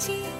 চির